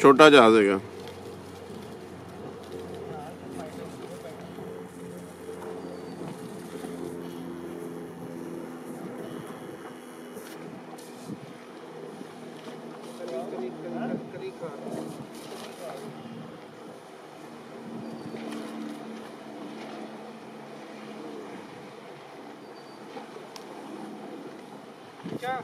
छोटा जहाज़ है क्या? 尖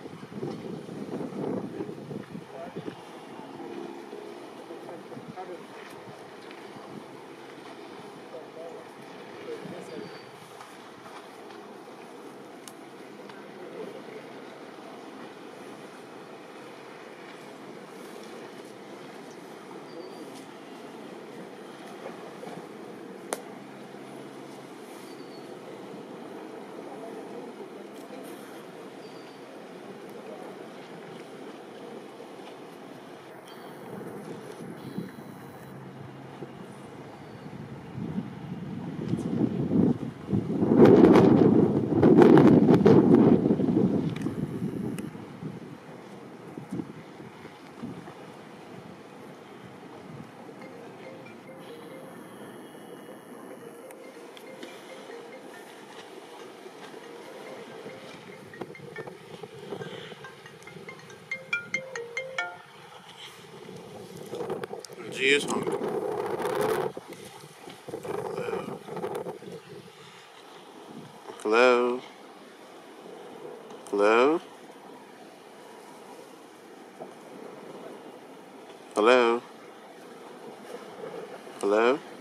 is hungry. Hello. Hello. Hello. Hello. Hello.